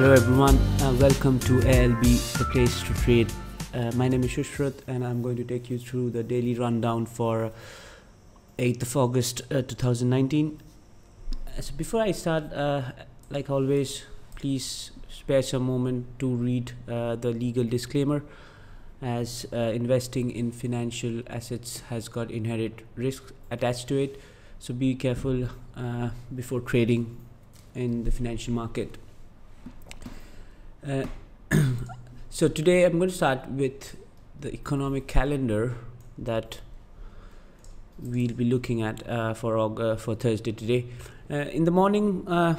Hello everyone, uh, welcome to ALB, the place to trade. Uh, my name is Shushrat and I'm going to take you through the daily rundown for 8th of August uh, 2019. Uh, so before I start, uh, like always, please spare some moment to read uh, the legal disclaimer as investing in financial assets has got inherent risks attached to it. So be careful before trading in the financial market. Uh, so today I'm going to start with the economic calendar that we'll be looking at uh, for uh, for Thursday today. Uh, in the morning, uh,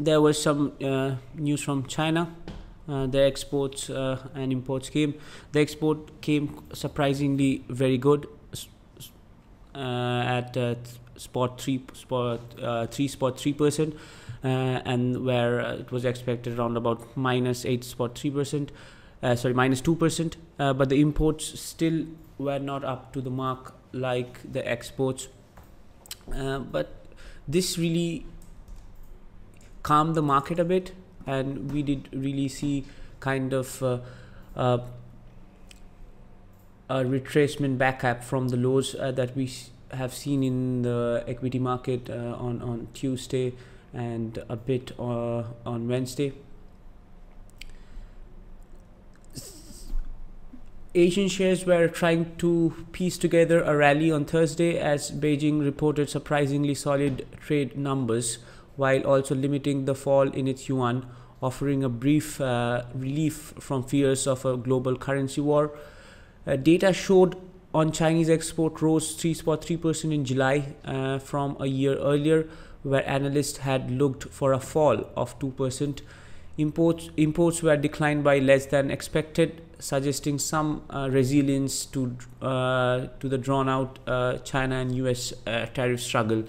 there was some news from China. their exports and imports came. The export came surprisingly very good at spot three spot three spot three percent uh, and where uh, it was expected around about eight spot three percent, uh, sorry, 2%, but the imports still were not up to the mark like the exports. but this really calmed the market a bit, and we did really see kind of uh, uh, a retracement back up from the lows uh, that we have seen in the equity market on on Tuesday and a bit uh, on Wednesday. Asian shares were trying to piece together a rally on Thursday as Beijing reported surprisingly solid trade numbers while also limiting the fall in its yuan, offering a brief uh, relief from fears of a global currency war. Uh, data showed on Chinese export rose 3.3% in July uh, from a year earlier, where analysts had looked for a fall of 2%. Imports, imports were declined by less than expected, suggesting some uh, resilience to, uh, to the drawn out uh, China and US uh, tariff struggle.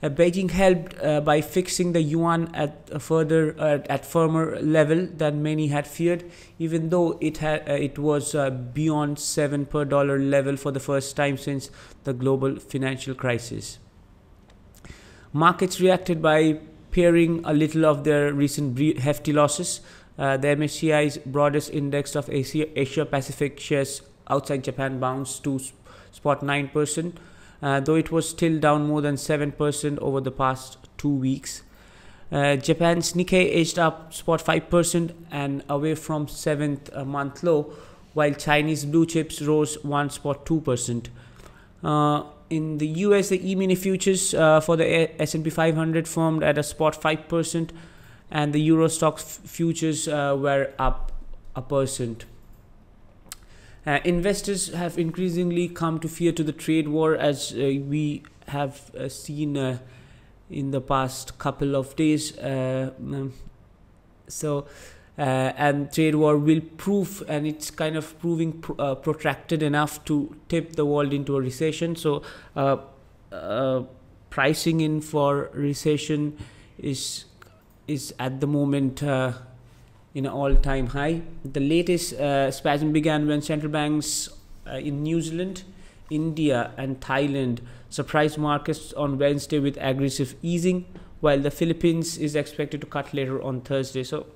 Uh, Beijing helped uh, by fixing the yuan at a further at firmer level than many had feared, even though it had it was beyond seven per dollar level for the first time since the global financial crisis. Markets reacted by pairing a little of their recent hefty losses. Uh, the MSCI's broadest index of Asia, Asia Pacific shares outside Japan bounced to spot 9%, uh, though it was still down more than 7% over the past two weeks. Uh, Japan's Nikkei edged up spot 5% and away from 7th uh, month low, while Chinese blue chips rose 1 spot 2%. Uh, in the US, the E-mini futures uh, for the S&P 500 firmed at a spot 5%, and the Euro Stoxx futures uh, were up a percent. Uh, investors have increasingly come to fear to the trade war, as uh, we have uh, seen uh, in the past couple of days. Um, so uh, and trade war will prove and it's kind of proving pr uh, protracted enough to tip the world into a recession so uh, uh pricing in for recession is is at the moment uh, in an all-time high the latest uh, spasm began when central banks in New Zealand India and Thailand surprised markets on Wednesday with aggressive easing while the Philippines is expected to cut later on Thursday so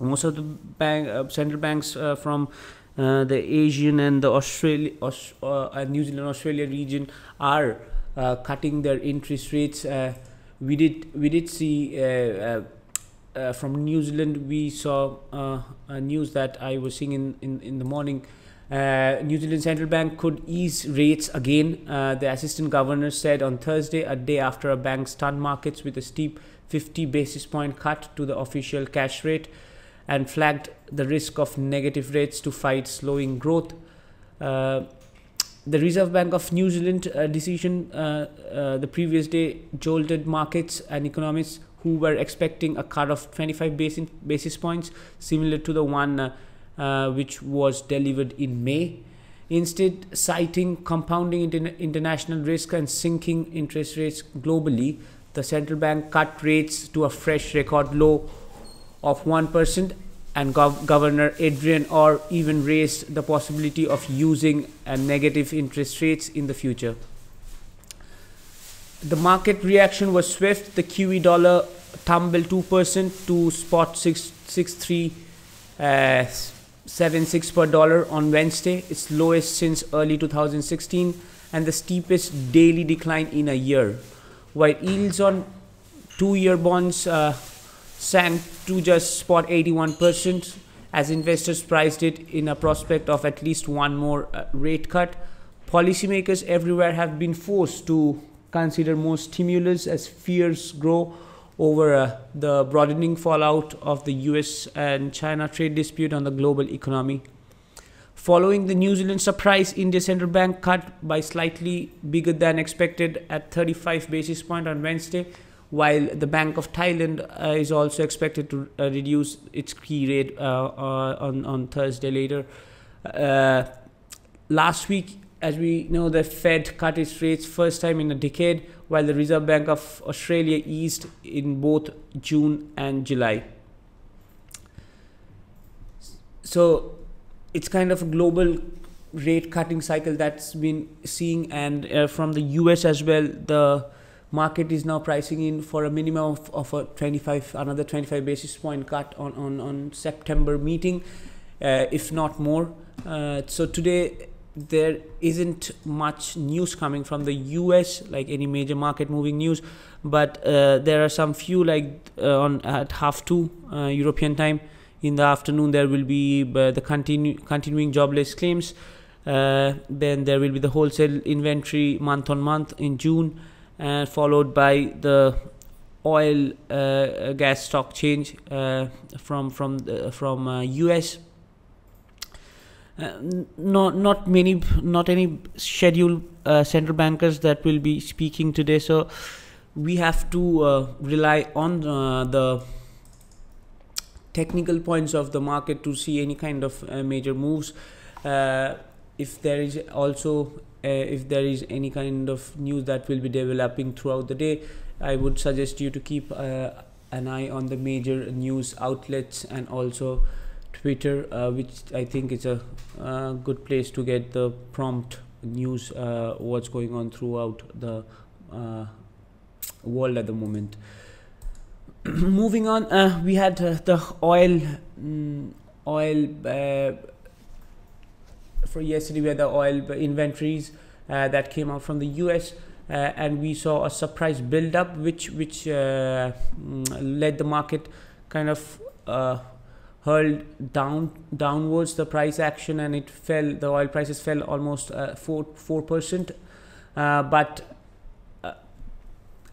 most of the bank uh, central banks uh, from uh, the Asian and the Australia, Aus uh, New Zealand, Australia region are uh, cutting their interest rates. Uh, we did we did see from New Zealand. We saw a news that I was seeing in in, in the morning. New Zealand Central Bank could ease rates again. the assistant governor said on Thursday, a day after a bank stunned markets with a steep 50 basis point cut to the official cash rate and flagged the risk of negative rates to fight slowing growth. Uh, the Reserve Bank of New Zealand uh, decision uh, uh the previous day jolted markets and economists who were expecting a cut of 25 basis, basis points, similar to the one uh, uh, which was delivered in May. Instead, citing compounding interna international risk and sinking interest rates globally, the central bank cut rates to a fresh record low of 1% and Gov Governor Adrian Orr even raised the possibility of using negative interest rates in the future. The market reaction was swift. The Kiwi dollar tumbled 2% to spot 663 uh, per dollar on Wednesday, its lowest since early 2016 and the steepest daily decline in a year. While yields on two-year bonds uh, sank to just spot 81% as investors priced it in a prospect of at least one more uh, rate cut. Policymakers everywhere have been forced to consider more stimulus as fears grow over uh, the broadening fallout of the US and China trade dispute on the global economy. Following the New Zealand surprise, India Central Bank cut by slightly bigger than expected at 35 basis point on Wednesday, while the Bank of Thailand uh, is also expected to uh, reduce its key rate uh, uh, on, on Thursday later. Uh, last week, as we know, the Fed cut its rates first time in a decade, while the Reserve Bank of Australia eased in both June and July. So it's kind of a global rate cutting cycle that's been seeing, and uh, from the US as well, the market is now pricing in for a minimum of, of a 25 another 25 basis point cut on on, on september meeting uh, if not more uh, so today there isn't much news coming from the us like any major market moving news but uh, there are some few like uh, on at half two uh, european time in the afternoon there will be uh, the continu- continuing jobless claims then there will be the wholesale inventory month on month in june and followed by the oil uh, gas stock change uh, from from from US. Uh, not not many not any scheduled uh, central bankers that will be speaking today. So we have to uh, rely on the technical points of the market to see any kind of major moves. If there is also uh, if there is any kind of news that will be developing throughout the day i would suggest you to keep uh, an eye on the major news outlets and also twitter uh, which i think is a uh, good place to get the prompt news uh, what's going on throughout the uh, world at the moment moving on we had the oil mm, oil for yesterday we had the oil inventories uh, that came out from the US. Uh, and we saw a surprise build up which which uh, mm, led the market kind of uh, hurled down downwards the price action and it fell the oil prices fell almost uh, 4 4 percent uh, but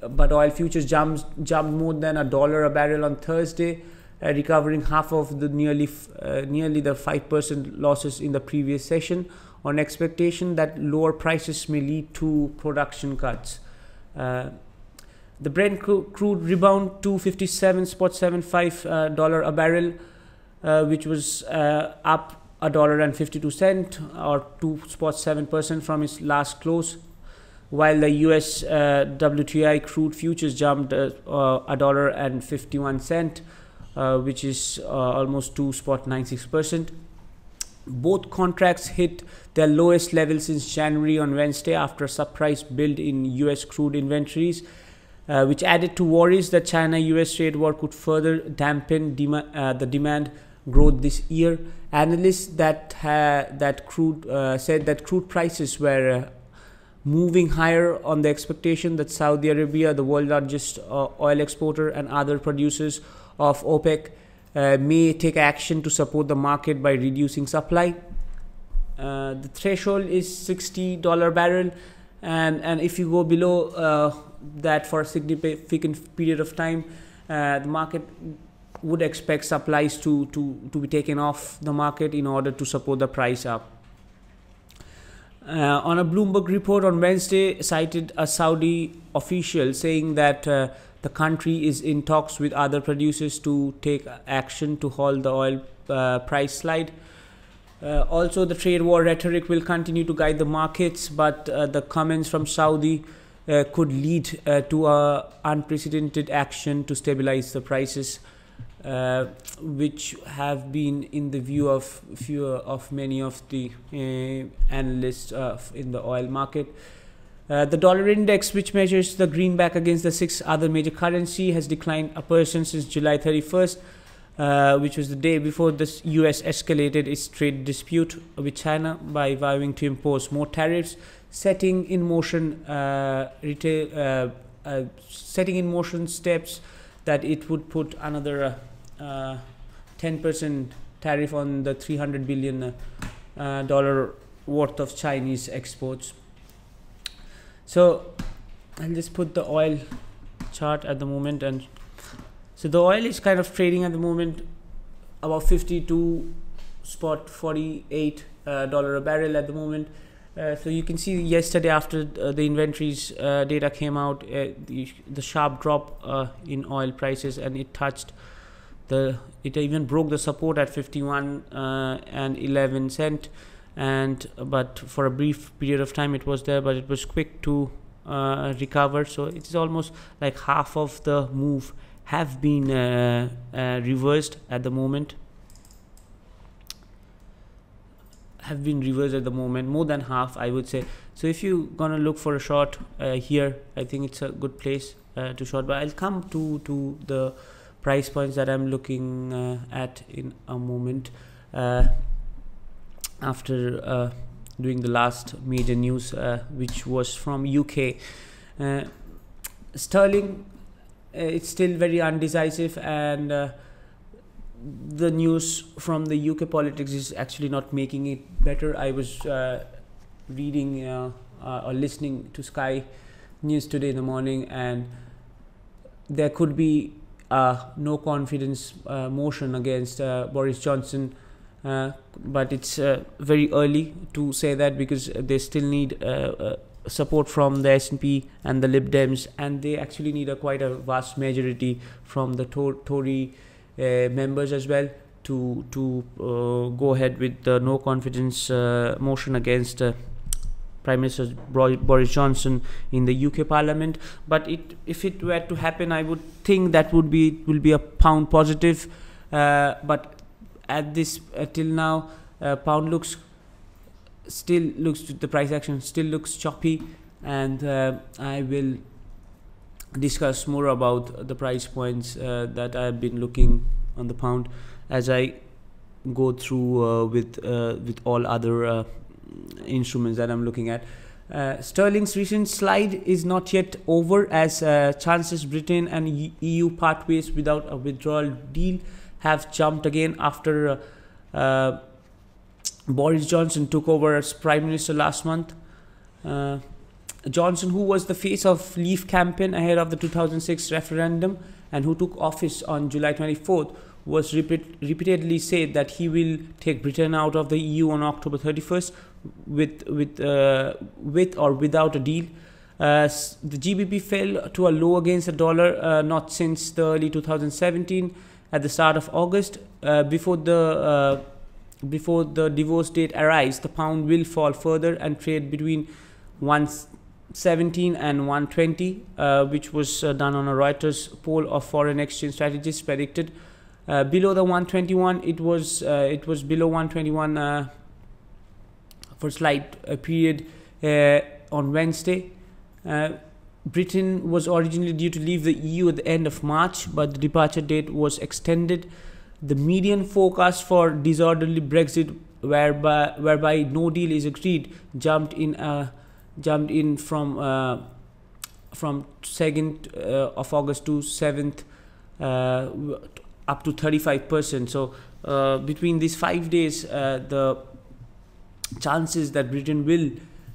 but oil futures jumped jumped more than a dollar a barrel on Thursday uh, recovering half of the nearly uh, nearly the 5% losses in the previous session on expectation that lower prices may lead to production cuts. Uh, the Brent crude rebound to 57.75 uh, dollar a barrel, uh, which was uh, up a dollar and 52 cent or 2.7 percent from its last close, while the U.S. WTI crude futures jumped a dollar and 51 cent uh, which is uh, almost 2.96%. Both contracts hit their lowest level since January on Wednesday after a surprise build in US crude inventories, uh, which added to worries that China US trade war could further dampen uh, the demand growth this year. Analysts that that crude uh, said that crude prices were uh, moving higher on the expectation that Saudi Arabia, the world's largest oil exporter, and other producers of OPEC uh, may take action to support the market by reducing supply. Uh, the threshold is $60 barrel, and, and if you go below uh, that for a significant period of time, uh, the market would expect supplies to, to, to be taken off the market in order to support the price up. Uh, on a Bloomberg report on Wednesday, cited a Saudi official saying that uh, the country is in talks with other producers to take action to halt the oil uh, price slide. Uh, also, the trade war rhetoric will continue to guide the markets, but uh, the comments from Saudi uh, could lead to unprecedented action to stabilize the prices, uh, which have been in the view of few of many of the analysts in the oil market. Uh, the dollar index, which measures the greenback against the six other major currency, has declined a percent since July 31st, uh, which was the day before the U.S. escalated its trade dispute with China by vowing to impose more tariffs, setting in motion uh, retail, uh, uh, setting in motion steps that it would put another 10% tariff on the 300 billion dollar worth of Chinese exports. So I'll just put the oil chart at the moment and so the oil is kind of trading at the moment about 52 spot 48 uh, dollar a barrel at the moment uh, so you can see yesterday after uh, the inventories uh, data came out uh, the, the sharp drop uh, in oil prices and it touched the it even broke the support at 51 and 11 cent. And but for a brief period of time it was there but it was quick to uh, recover. So it is almost like half of the move have been uh, uh, reversed at the moment. Have been reversed at the moment more than half i would say. So if you gonna look for a short uh, here i think it's a good place uh, to short but i'll come to to the price points that i'm looking uh, at in a moment after uh, doing the last major news, uh, which was from UK. Uh, sterling, uh, it's still very undecisive, and uh, the news from the UK politics is actually not making it better. I was reading or listening to Sky News today in the morning, and there could be uh, no confidence uh, motion against uh, Boris Johnson uh, but it's uh, very early to say that because they still need uh, support from the SNP and the Lib Dems, and they actually need a quite a vast majority from the Tory members as well to to go ahead with the no confidence motion against Prime Minister Boris Johnson in the UK Parliament. But it, if it were to happen, I would think that would be will be a pound positive. but at this uh, till now uh, pound looks still looks the price action still looks choppy and uh, I will discuss more about the price points uh, that I've been looking on the pound as I go through uh, with uh, with all other instruments that I'm looking at. Sterling's recent slide is not yet over as chances Britain and EU part ways without a withdrawal deal have jumped again after uh, uh, Boris Johnson took over as Prime Minister last month. Uh, Johnson, who was the face of Leave campaign ahead of the 2006 referendum and who took office on July 24th, was repeat, repeatedly said that he will take Britain out of the EU on October 31st with with uh, with or without a deal. Uh, the GBP fell to a low against the dollar uh, not since the early 2017 at the start of August uh, before the uh, before the divorce date arrives the pound will fall further and trade between 117 and 120 uh, which was done on a Reuters poll of foreign exchange strategists predicted uh, below the 121 it was uh, it was below 121 for a slight period on Wednesday Britain was originally due to leave the EU at the end of March, but the departure date was extended. The median forecast for disorderly Brexit, whereby whereby no deal is agreed, jumped in uh, jumped in from uh, from second uh, of August to seventh uh, up to thirty five percent. So uh, between these five days, uh, the chances that Britain will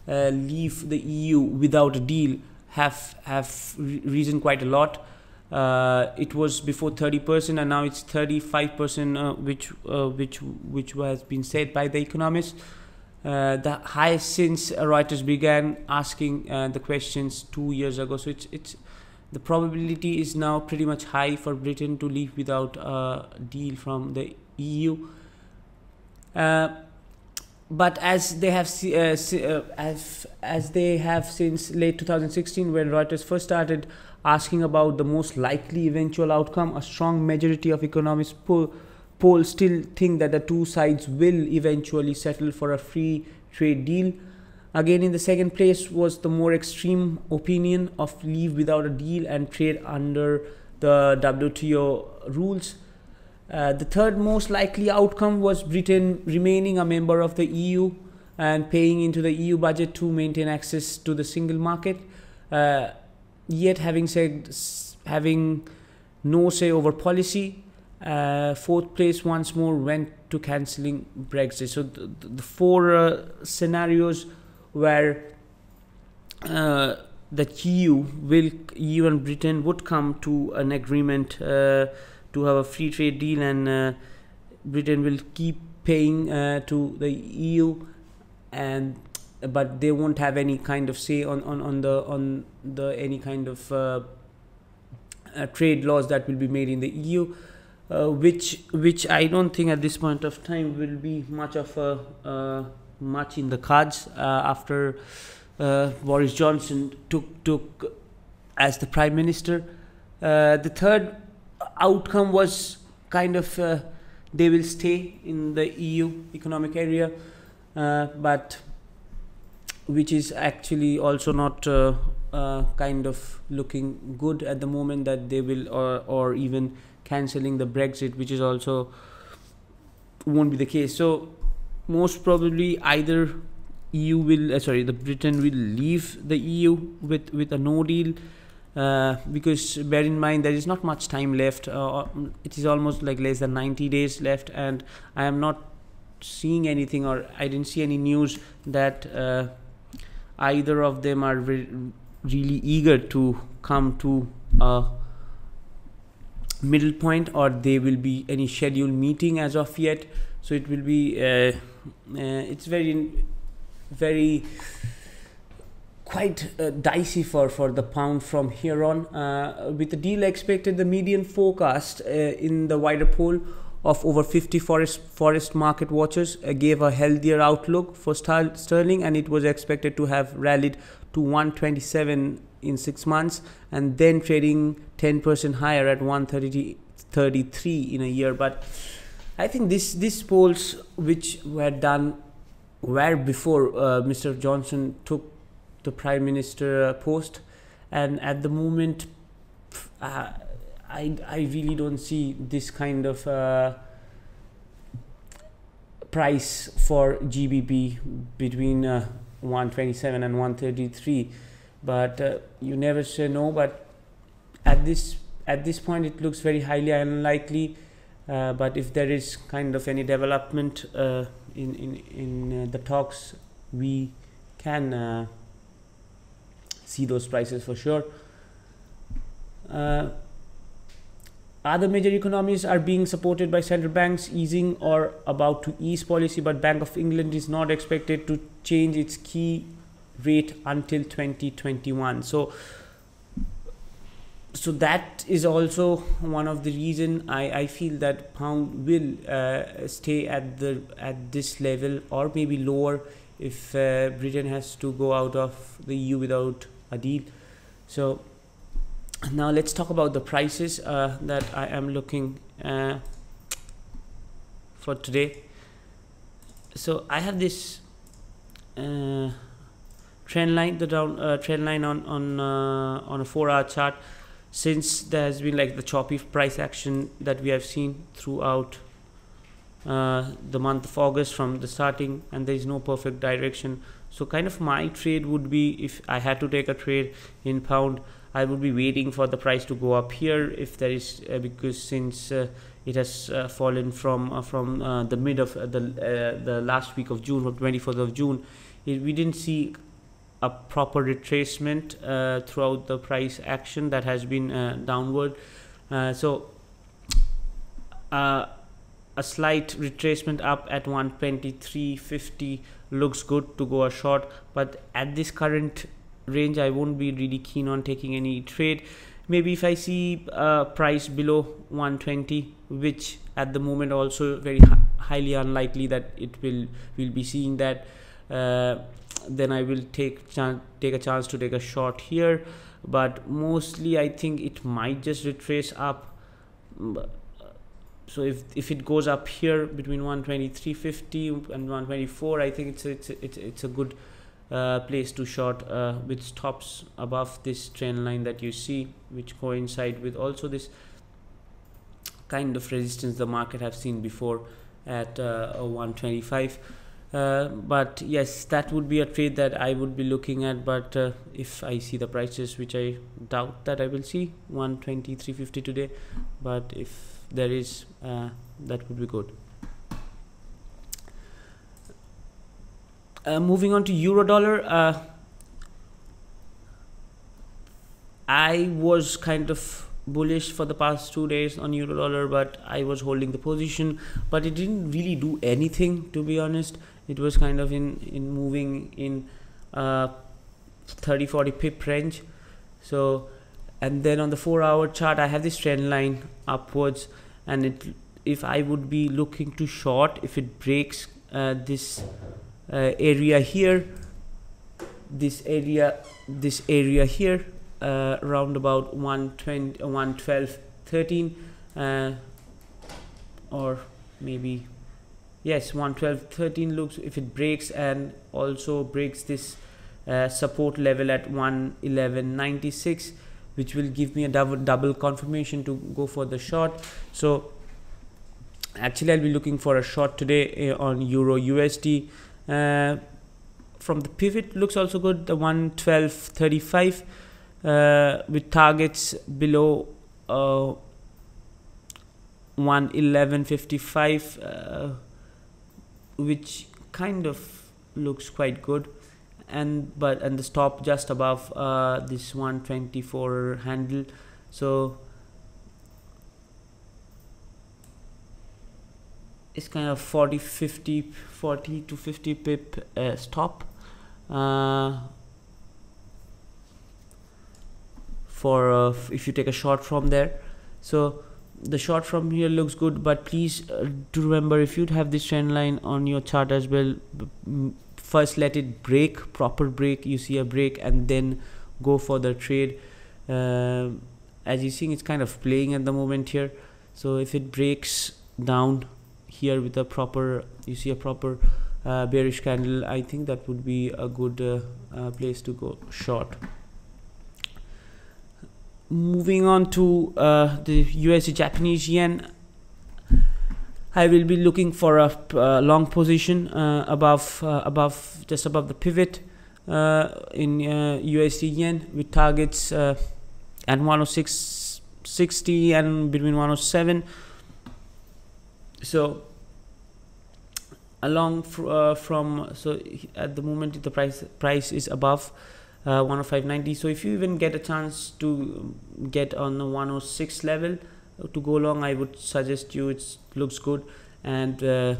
leave the EU without a deal have have risen quite a lot. Uh, it was before 30% and now it's 35% uh, which uh, which which has been said by the economists uh, the highest since Reuters began asking uh, the questions two years ago so it's it's the probability is now pretty much high for Britain to leave without a deal from the EU uh, but as they have uh, uh, as as they have since late 2016 when Reuters first started asking about the most likely eventual outcome a strong majority of economists poll, poll still think that the two sides will eventually settle for a free trade deal Again, in the second place was the more extreme opinion of leave without a deal and trade under the WTO rules. Uh, the third most likely outcome was Britain remaining a member of the EU and paying into the EU budget to maintain access to the single market. Uh, yet, having said having no say over policy, uh, fourth place once more went to cancelling Brexit. So the, four uh, scenarios where uh, the EU will EU and Britain would come to an agreement uh, to have a free trade deal, and uh, Britain will keep paying uh, to the EU, and but they won't have any kind of say on, on, on the on the any kind of uh, uh, trade laws that will be made in the EU. Uh, which which I don't think at this point of time will be much of a much in the cards uh, after uh, Boris Johnson took took as the prime minister. Uh, the third outcome was kind of they will stay in the EU economic area, but which is actually also not uh, uh, kind of looking good at the moment that they will or, or even cancelling the brexit which is also won't be the case so most probably either EU will uh, sorry the Britain will leave the EU with with a no deal uh, because bear in mind there is not much time left uh, it is almost like less than 90 days left and I am not seeing anything or I didn't see any news that uh, either of them are re- really eager to come to a middle point or there will be any scheduled meeting as of yet so it will be uh, uh, it's very very quite uh, dicey for, for the pound from here on. Uh, with the deal expected, the median forecast uh, in the wider poll of over 50 forex, forex market watchers uh, gave a healthier outlook for sterling, and it was expected to have rallied to 127 in six months and then trading 10% higher at 133 in a year. But I think this these polls which were done were before uh, Mr. Johnson took the prime minister uh, post, and at the moment, uh, I I really don't see this kind of uh, price for GBP between uh, 127 and 133, but uh, you never say no. But at this at this point, it looks very highly unlikely uh, but if there is kind of any development uh, in in in uh, the talks, we can uh, see those prices for sure. Uh, other major economies are being supported by central banks easing or about to ease policy, but Bank of England is not expected to change its key rate until 2021. So so that is also one of the reason I, I feel that pound will uh, stay at the at this level or maybe lower if uh, Britain has to go out of the EU without a deal. So now let's talk about the prices uh, that I am looking uh, for today. So I have this uh, trend line, the down uh, trend line on on on a four-hour chart since there has been like the choppy price action that we have seen throughout uh, the month of August from the starting and there is no perfect direction. So kind of my trade would be if I had to take a trade in pound I would be waiting for the price to go up here if there is uh, because since uh, it has uh, fallen from uh, from uh, the mid of the the last week of June from 24th of June it, we didn't see a proper retracement uh, throughout the price action that has been uh, downward. Uh, so uh, a slight retracement up at 123.50 looks good to go a short, but at this current range, I won't be really keen on taking any trade. Maybe if I see a price below 120, which at the moment also very highly unlikely that it will will be seeing that. Uh, then I will take take a chance to take a shot here. But mostly I think it might just retrace up. So if if it goes up here between 123.50 and 124 I think it's it's it's, it's a good uh, place to short uh, with stops above this trend line that you see which coincide with also this kind of resistance the market have seen before at uh, 125 uh, but yes that would be a trade that I would be looking at. But uh, if I see the prices which I doubt that I will see 120 350 today. But if there is uh, that would be good. Uh, moving on to euro dollar uh, I was kind of bullish for the past two days on euro dollar but I was holding the position. But it didn't really do anything to be honest it was kind of in in moving in uh, 30 40 pip range. So and then on the four hour chart I have this trend line upwards. And it if I would be looking to short if it breaks uh, this uh, area here this area this area here uh, around about 120 112 13 uh, or maybe yes 112 13 looks if it breaks and also breaks this uh, support level at 111.96 which will give me a double double confirmation to go for the short. So actually I'll be looking for a short today uh, on Euro USD uh, from the pivot looks also good the 112.35 uh, with targets below uh, 111.55 which kind of looks quite good. And but and the stop just above uh, this 124 handle. So it's kind of 40 50 40 to 50 pip uh, stop. Uh, for uh, if you take a shot from there. So the shot from here looks good but please uh, to remember if you have this trend line on your chart as well first let it break proper break you see a break and then go for the trade. Uh, as you see it's kind of playing at the moment here. So if it breaks down here with a proper you see a proper uh, bearish candle I think that would be a good uh, uh, place to go short moving on to uh, the USD Japanese yen. I will be looking for a uh, long position uh, above uh, above just above the pivot uh, in USD uh, yen with targets at 106.60 and between 107 so along fr from so at the moment the price price is above uh, 105.90 so if you even get a chance to get on the 106 level to go long I would suggest you it looks good. And uh,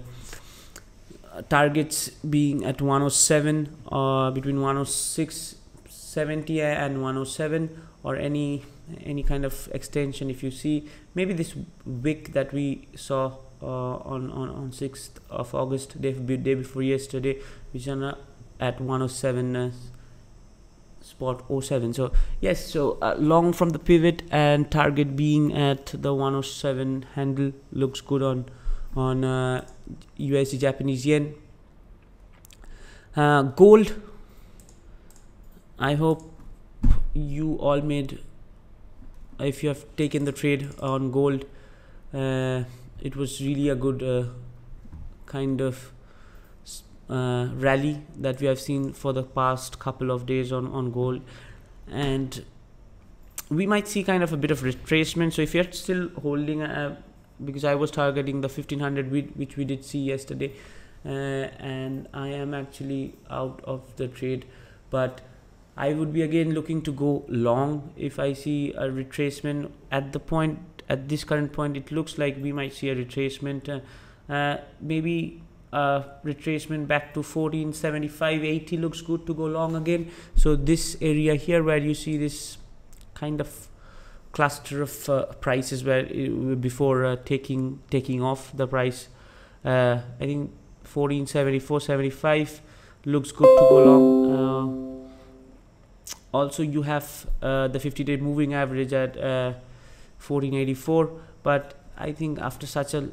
targets being at 107 or uh, between 106 70 and 107 or any any kind of extension if you see. Maybe this wick that we saw uh, on, on on 6th of August day, day before yesterday which are at 107 uh, spot 07 so yes so uh, long from the pivot and target being at the 107 handle looks good on on uh, USD Japanese yen. Uh, gold I hope you all made if you have taken the trade on gold uh, it was really a good uh, kind of uh, rally that we have seen for the past couple of days on on gold and we might see kind of a bit of retracement. So if you're still holding a, because I was targeting the 1500 which we did see yesterday uh, and I am actually out of the trade. But I would be again looking to go long. If I see a retracement at the point at this current point it looks like we might see a retracement. Uh, uh, maybe uh, retracement back to 1475 80 looks good to go long again. So this area here where you see this kind of cluster of uh, prices where uh, before uh, taking taking off the price uh, I think 1474 75 looks good to go long. Uh, also you have the 50 day moving average at 1484 but I think after such a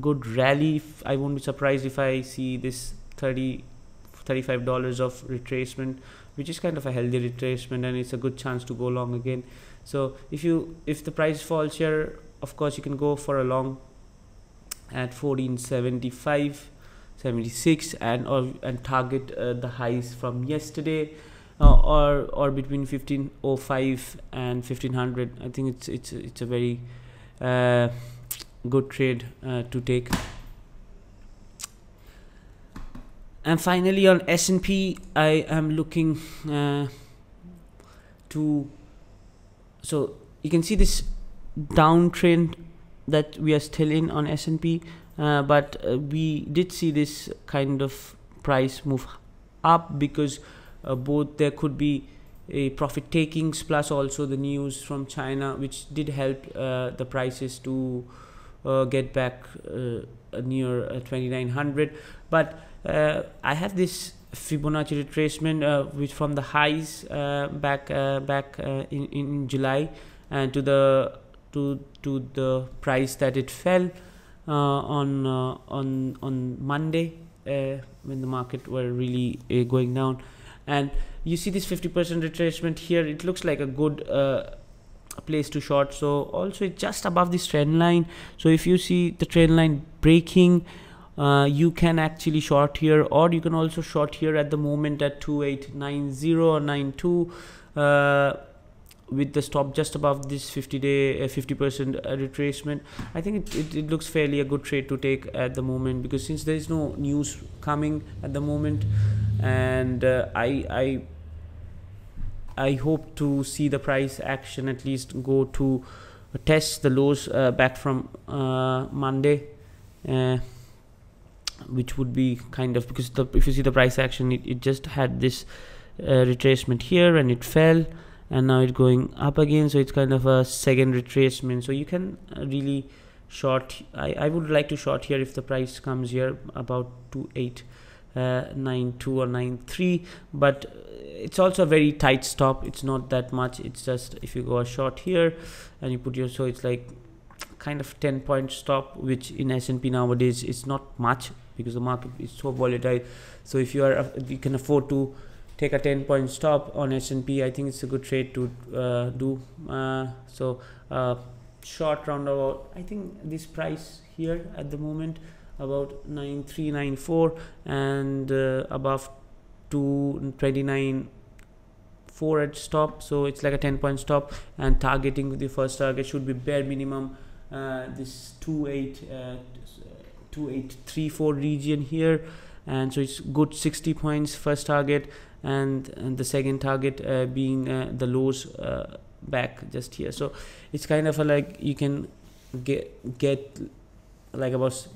good rally i won't be surprised if i see this 30 $35 of retracement which is kind of a healthy retracement and it's a good chance to go long again. So if you if the price falls here of course you can go for a long at 1475 76 and or and target uh, the highs from yesterday uh, or or between 1505 and 1500 i think it's it's it's a very uh, good trade uh, to take. And finally on S&P I am looking uh, to so you can see this downtrend that we are still in on S&P uh, but uh, we did see this kind of price move up because uh, both there could be a profit takings plus also the news from China which did help uh, the prices to uh, get back uh, near 2900 but I have this Fibonacci retracement which from the highs back back in, in July and to the to to the price that it fell uh, on uh, on on Monday uh, when the market were really going down. And you see this 50% retracement here. It looks like a good place to short. So also just above this trend line. So if you see the trend line breaking uh, you can actually short here or you can also short here at the moment at 2890 or 92 uh, with the stop just above this 50 day 50% uh, retracement. I think it, it, it, looks fairly a good trade to take at the moment because since there is no news coming at the moment and uh, i i i hope to see the price action at least go to test the lows uh, back from uh, monday uh, which would be kind of because the, if you see the price action it, it just had this uh, retracement here and it fell and now it's going up again. So it's kind of a second retracement. So you can uh, really short I, I would like to short here if the price comes here about 28 uh, 92 or 93 but it's also a very tight stop. It's not that much. It's just if you go a short here and you put your so it's like kind of 10 point stop which in S&P nowadays is not much because the market is so volatile. So if you are you can afford to take a 10 point stop on S&P I think it's a good trade to uh, do. Uh, so uh, short round about I think this price here at the moment about 9394 and uh, above 229 4 at stop. So it's like a 10 point stop and targeting the first target should be bare minimum uh, this 28 uh, 2834 region here. And so it's good 60 points first target and, and the second target uh, being uh, the lows uh, back just here. So it's kind of a like you can get get like about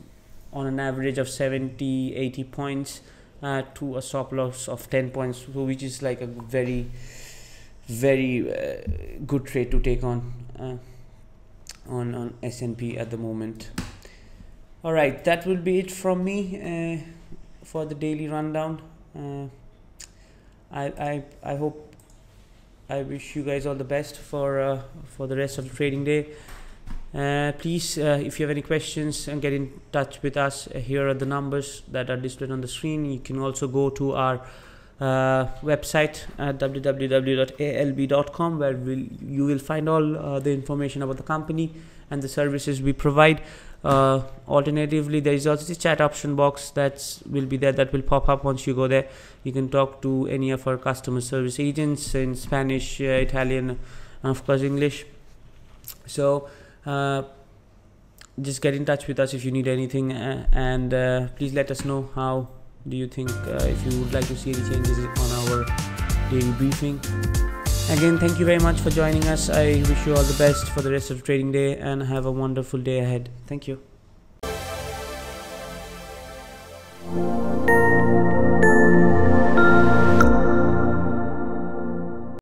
on an average of 70 80 points uh, to a stop loss of 10 points so which is like a very very uh, good trade to take on uh, on on S&P at the moment all right that will be it from me for the daily rundown I, I, I hope I wish you guys all the best for uh, for the rest of the trading day. Uh, please, uh, if you have any questions, and get in touch with us. Uh, here are the numbers that are displayed on the screen. You can also go to our uh, website at www.alb.com where we'll, you will find all uh, the information about the company and the services we provide uh, alternatively there is also the chat option box that will be there that will pop up once you go there you can talk to any of our customer service agents in spanish italian and of course english so just get in touch with us if you need anything uh, and uh, please let us know how do you think uh, if you would like to see any changes on our daily briefing Again, thank you very much for joining us. I wish you all the best for the rest of the trading day and have a wonderful day ahead. Thank you.